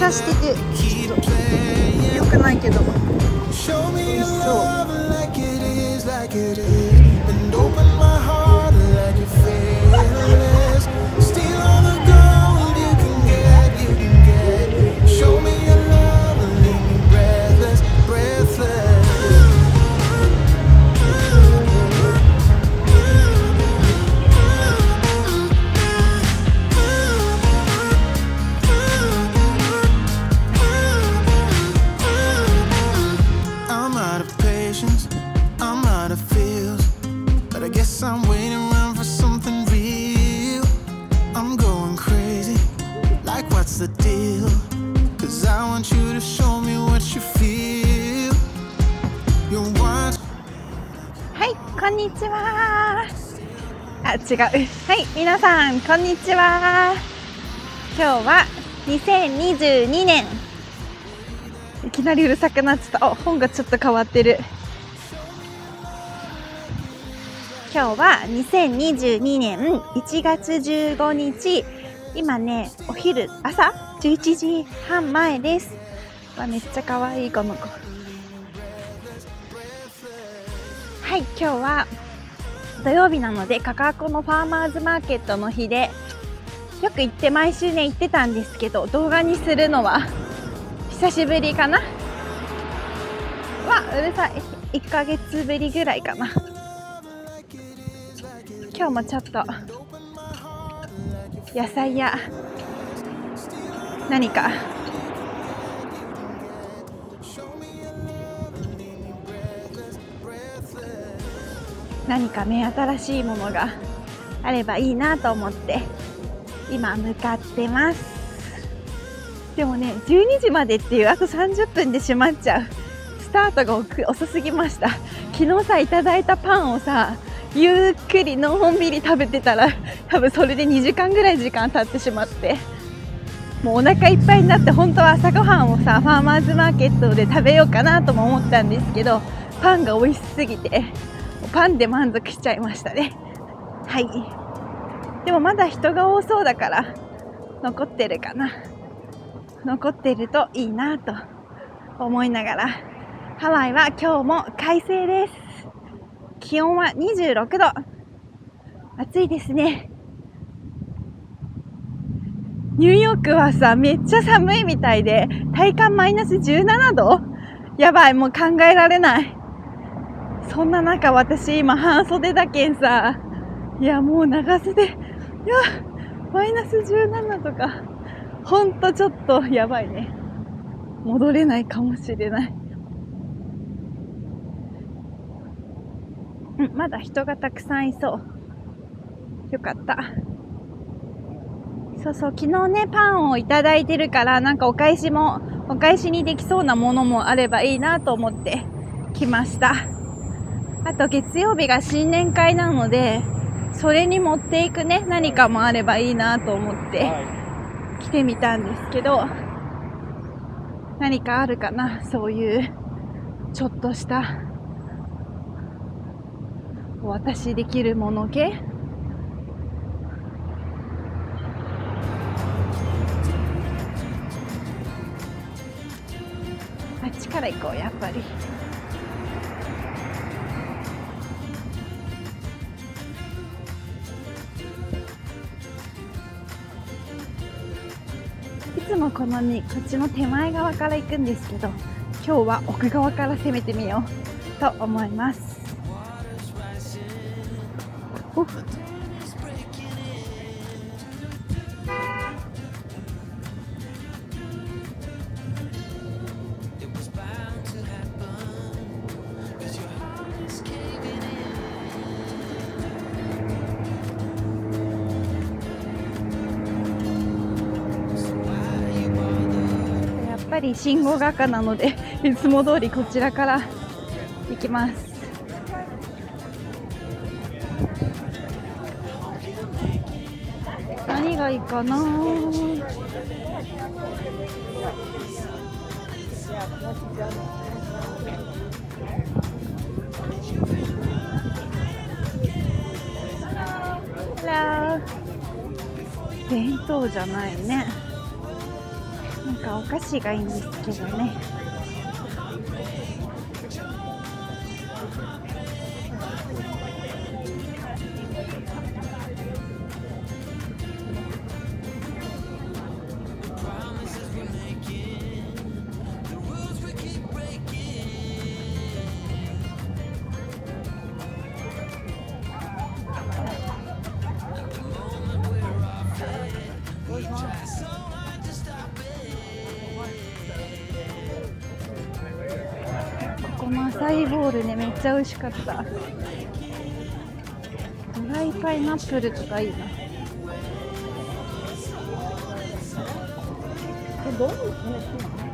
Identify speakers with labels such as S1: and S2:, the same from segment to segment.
S1: 反射して違うはい皆さんこんにちは。今日は2022年。いきなりうるさくなっちゃった。あ、本がちょっと変わってる。今日は2022年。1月15日。今ねお昼朝11時半前です。わめっちゃ可愛いこの子。はい今日は土曜日なのでカカアコのファーマーズマーケットの日でよく行って毎週ね行ってたんですけど動画にするのは久しぶりかな？わうるさい。1ヶ月ぶりぐらいかな。今日もちょっと野菜や何か何か目新しいものがあればいいなと思って今向かってます。でもね12時までっていうあと30分で閉まっちゃう。スタートが遅すぎました。昨日さいただいたパンをさゆっくりのんびり食べてたら多分それで2時間ぐらい時間経ってしまってもうお腹いっぱいになって本当は朝ごはんをさファーマーズマーケットで食べようかなとも思ったんですけどパンが美味しすぎてパンで満足しちゃいましたね。はい。でもまだ人が多そうだから残ってるかな。残ってるといいなと思いながらハワイは今日も快晴です。気温は26度。暑いですね。ニューヨークはさめっちゃ寒いみたいで体感マイナス17度？やばいもう考えられない。そんな中私今半袖だけんさ、いやもう長袖、いや、マイナス17とか、ほんとちょっとやばいね。戻れないかもしれない。うん、まだ人がたくさんいそう。よかった。そうそう、昨日ね、パンをいただいてるから、なんかお返しも、お返しにできそうなものもあればいいなと思って来ました。あと月曜日が新年会なので、それに持っていくね、何かもあればいいなと思って来てみたんですけど、何かあるかなそういう、ちょっとした、お渡しできるもの系？あっちから行こう、やっぱり。このにこっちの手前側から行くんですけど今日は奥側から攻めてみようと思います。り信号が赤なので いつも通りこちらから行きます。何がいいかな？弁当じゃないね。かお菓子がいいんですけどね。ゃ美味しかった。ドライパイナップルとかいいな。えどういう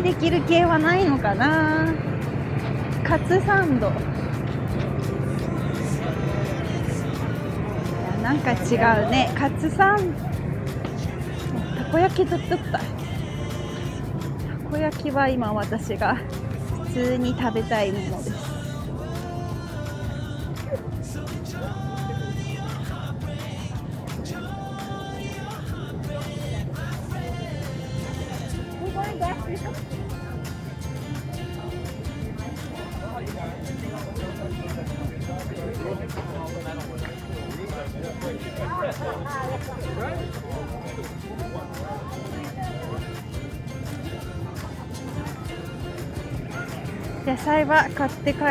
S1: チできる系はないのかな。カツサンド。いやなんか違うね。カツサンたこ焼きとっとった。たこ焼きは今私が普通に食べたいものです。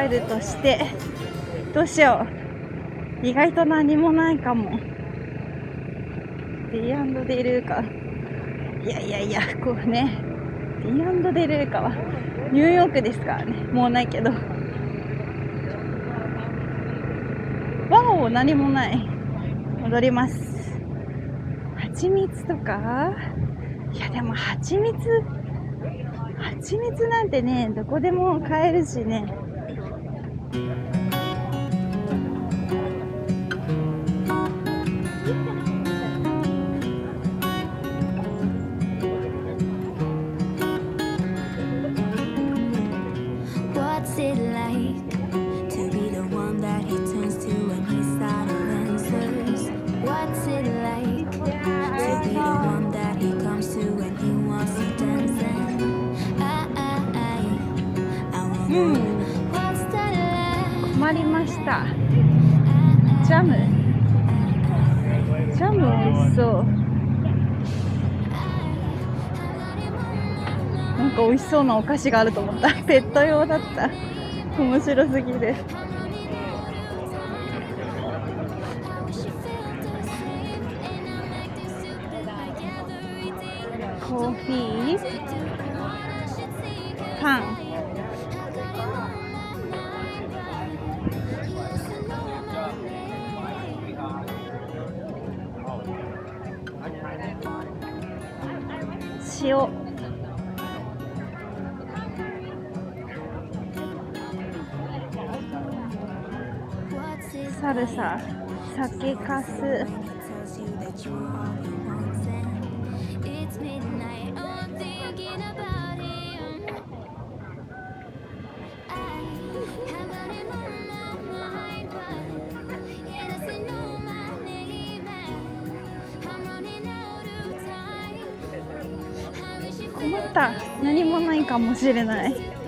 S1: 帰るとしてどうしよう。意外と何もないかも。D&D ルーカいやいやいやこうね。D& デルーカはニューヨークですからね。もうないけど。わお何もない。戻ります。蜂蜜とか？いやでも蜂蜜？蜂蜜なんてねどこでも買えるしね。うんジャム？ジャム美味しそう。なんか美味しそうなお菓子があると思った。ペット用だった。面白すぎる。コーヒー。塩サルサ酒かす。かもしれない。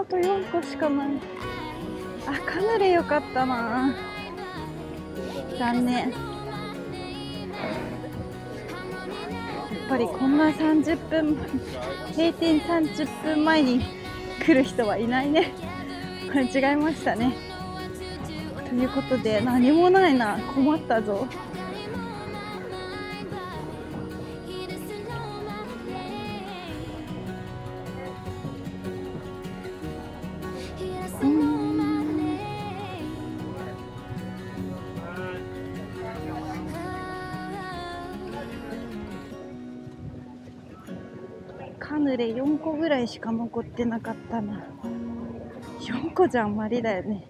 S1: あと4個しかない。あカヌレよかったな。残念。やっぱりこんな30分閉店30分前に来る人はいないね。間違えましたね。ということで何もないな。困ったぞ。しか残ってなかったな。4個じゃあんまりだよね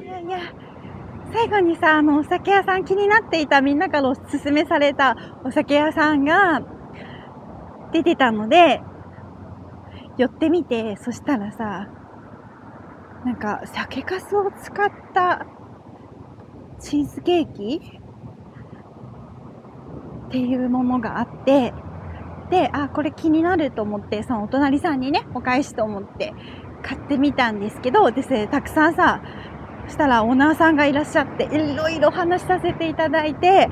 S1: いやいや最後にさあのお酒屋さん気になっていたみんなからおすすめされたお酒屋さんが出てたので寄ってみてそしたらさなんか酒粕を使ったチーズケーキ？っていうものがあってであこれ気になると思ってそのお隣さんにねお返しと思って買ってみたんですけどですねたくさんさそしたらオーナーさんがいらっしゃっていろいろ話させていただいて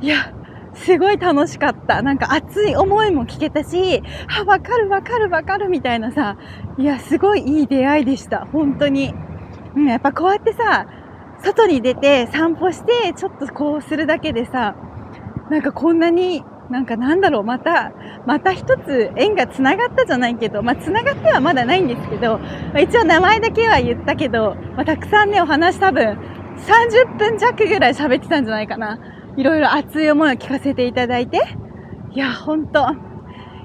S1: いやすごい楽しかった。なんか熱い思いも聞けたし、あ、わかるわかるわかるみたいなさ、いや、すごいいい出会いでした。本当に。うん、やっぱこうやってさ、外に出て散歩して、ちょっとこうするだけでさ、なんかこんなに、なんかなんだろう、また、また一つ縁が繋がったじゃないけど、まあ繋がってはまだないんですけど、まあ、一応名前だけは言ったけど、まあ、たくさんね、お話多分、30分弱ぐらい喋ってたんじゃないかな。いろいろ熱い思いを聞かせていただいて、いや、ほんと、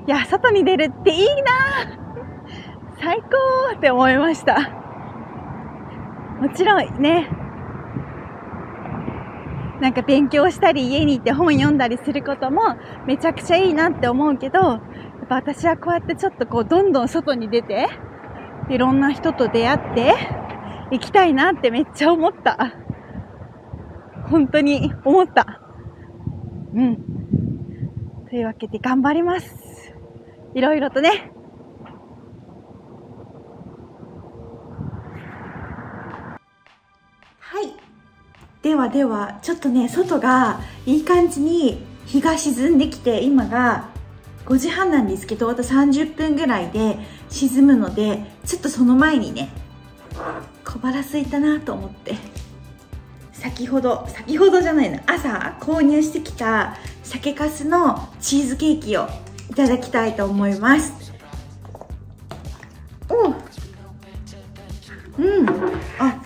S1: いや、外に出るっていいな最高って思いました。もちろんね、なんか勉強したり家に行って本読んだりすることもめちゃくちゃいいなって思うけど、やっぱ私はこうやってちょっとこうどんどん外に出て、いろんな人と出会って行きたいなってめっちゃ思った。本当に思った。うん。というわけで頑張ります。いろいろとね。ではでは、ちょっとね、外がいい感じに日が沈んできて、今が5時半なんですけど、あと30分ぐらいで沈むので、ちょっとその前にね、小腹空いたなと思って。先ほど先ほどじゃないの朝購入してきた酒粕のチーズケーキをいただきたいと思います。おうん。あ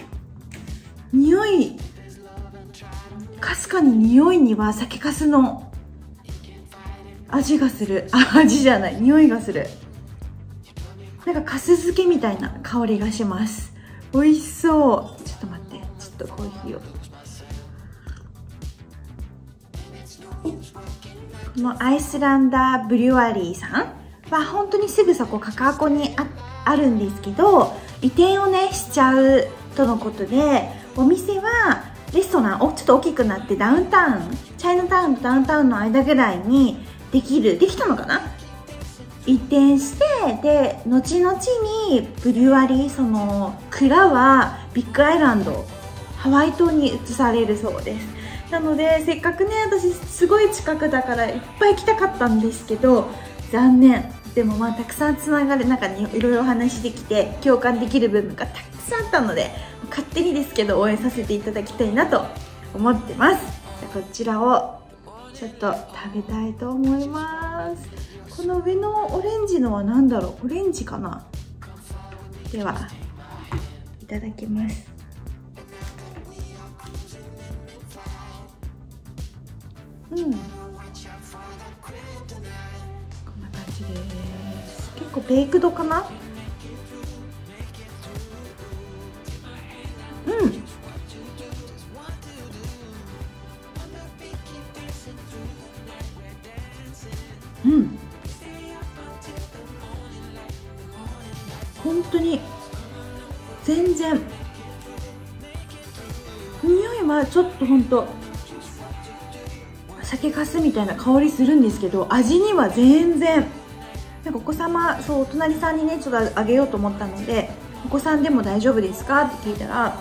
S1: 匂い。かすかに匂いには酒粕の。味がする。あ味じゃない。匂いがする。なんか粕漬けみたいな香りがします。美味しそう。ちょっと待って。ちょっとコーヒーを。このアイスランダーブリュワリーさん。は本当にすぐそこカカアコにああるんですけど移転をねしちゃうとのことでお店はレストランをちょっと大きくなってダウンタウンチャイナタウンとダウンタウンの間ぐらいにできるできたのかな？移転してで後々にブリュワリーその蔵はビッグアイランドハワイ島に移されるそうです。なのでせっかくね私すごい近くだからいっぱい来たかったんですけど残念。でもまあたくさんつながる中にいろいろお話できて共感できる部分がたくさんあったので勝手にですけど応援させていただきたいなと思ってます。こちらをちょっと食べたいと思います。この上のオレンジのは何だろう？オレンジかな？ではいただきます。
S2: うん。構ベイクドかな？うん。うん。本当に。全然。匂いはちょっと本当。酒かすみたいな香りするんですけど味には全然。子様そうお隣さんにねちょっとあげようと思ったのでお子さんでも大丈夫ですか？って聞いたら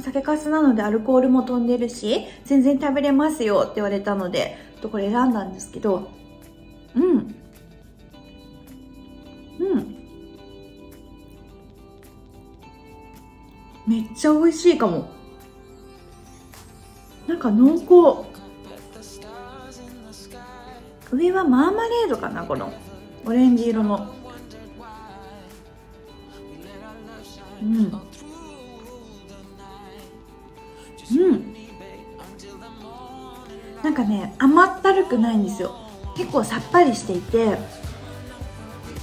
S2: 酒かすなのでアルコールも飛んでるし全然食べれますよって言われたのでとこれ選んだんですけどうん。うん。めっちゃ美味しいかも。なんか濃厚。上はマーマレードかなこの。オレンジ色の。うん。うん。なんかね甘ったるくないんですよ。結構さっぱりしていて。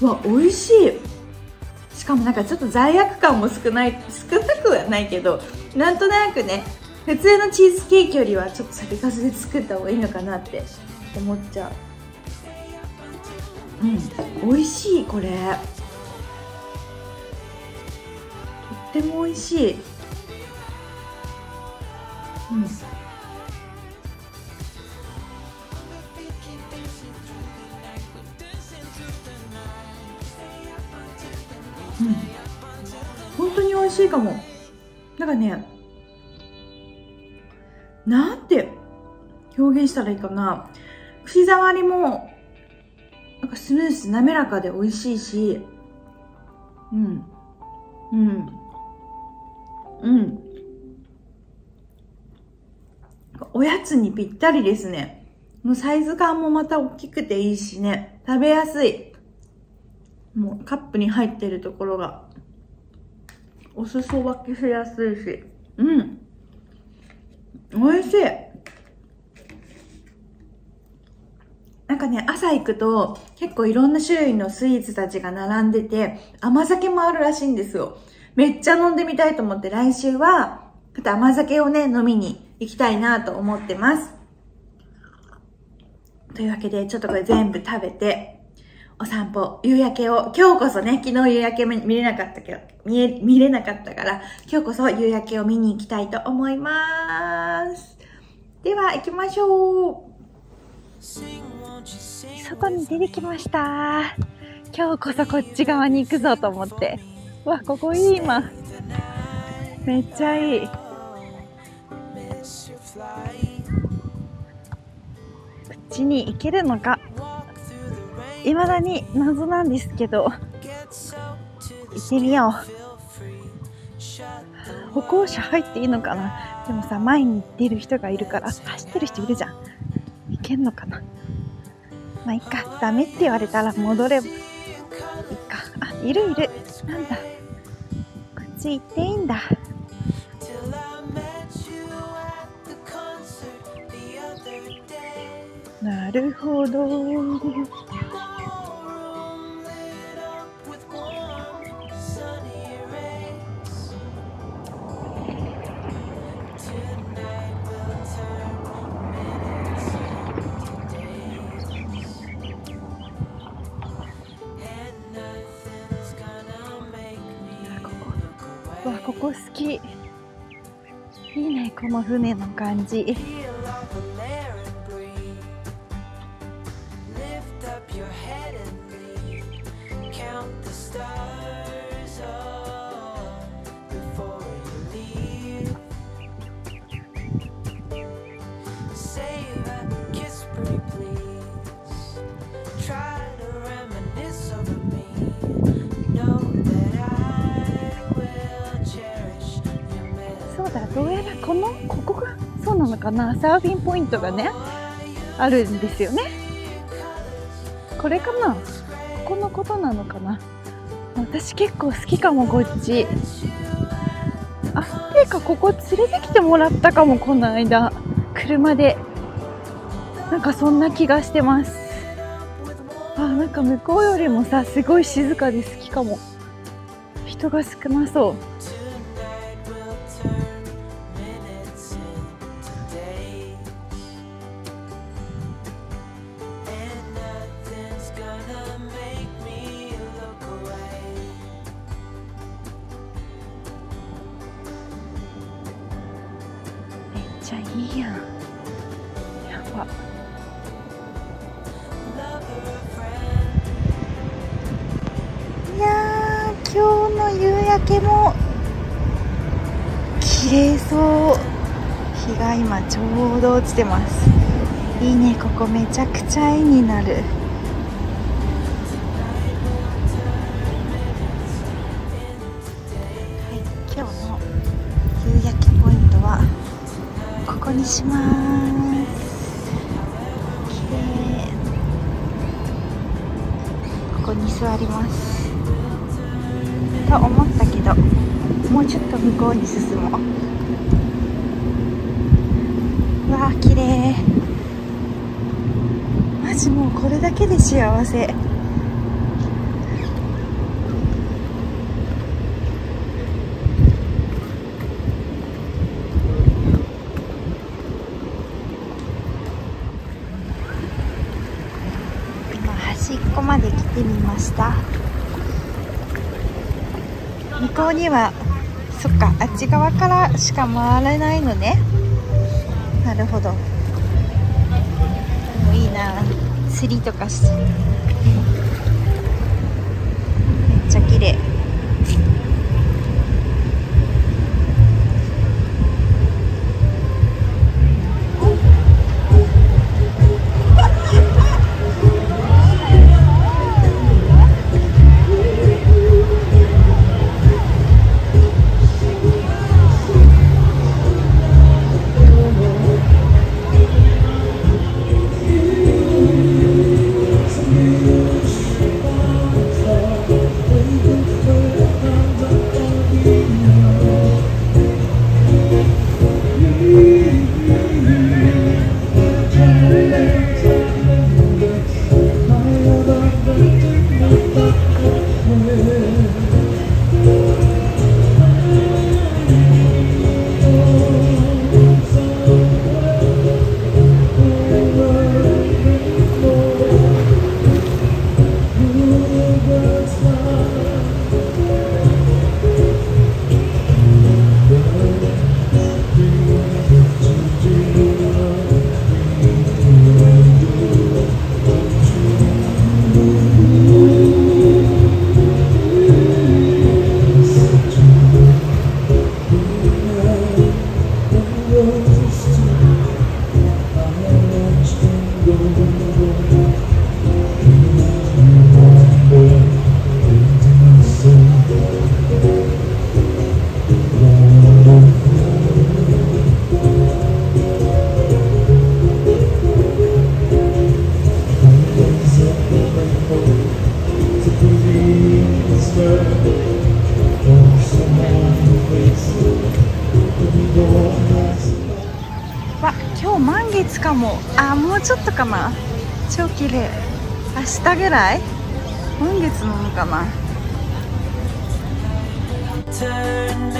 S2: わ美味しい。しかもなんかちょっと罪悪感も少ない少なくはないけどなんとなくね普通のチーズケーキよりはちょっと酒かすで作った方がいいのかなって思っちゃう。うん。美味しいこれ。とっても美味しい。うん。うん。本当に美味しいかも。なんかねなんて表現したらいいかな。口触りもなんかスムース滑らかで美味しいしうん。うん。うん。おやつにぴったりですね。もうサイズ感もまた大きくていいしね。食べやすい。もうカップに入ってるところが。お裾分けしやすいし。うん。美味しい。なんかね、朝行くと結構いろんな種類のスイーツたちが並んでて、甘酒もあるらしいんですよ。めっちゃ飲んでみたいと思って来週は、また甘酒をね、飲みに行きたいなと思ってます。というわけで、ちょっとこれ全部食べて、お散歩、夕焼けを、今日こそね、昨日夕焼け見れなかったけど、見え、見れなかったから、今日こそ夕焼けを見に行きたいと思います。では、行きましょう。外に出てきました。今日こそこっち側に行くぞと思って。わここいい今。めっちゃいい。こっちに行けるのか。未だに謎なんですけど。行ってみよう。歩行者入っていいのかな。でもさ前に出る人がいるから。走ってる人いるじゃん。いけんのかな。まあいいか。ダメって言われたら戻れば。いいか。あいるいる。なんだ。こっち行っていいんだ。なるほど。いいねこの船の感じ。かなサーフィンポイントがねあるんですよね。これかなここのことなのかな。私結構好きかもこっち。あていうかここ連れてきてもらったかもこの間。車で。
S3: なんかそんな気がしてます。あなんか向こうよりもさすごい静かで好きかも。人が少なそう。ちゃいいやん。やば。いやー今日の夕焼けも綺麗そう。日が今ちょうど落ちてます。いいねここめちゃくちゃ絵になる。します綺麗ここに座ります。と思ったけどもうちょっと向こうに進もう。わー綺麗。マジもうこれだけで幸せ今端っこまで来てみました向こにはそっかあっち側からしか回れないのね。なるほど。でもいいな。釣りとかして。めっちゃ綺麗。綺麗。明日ぐらい？今月なのかな
S4: ？Turn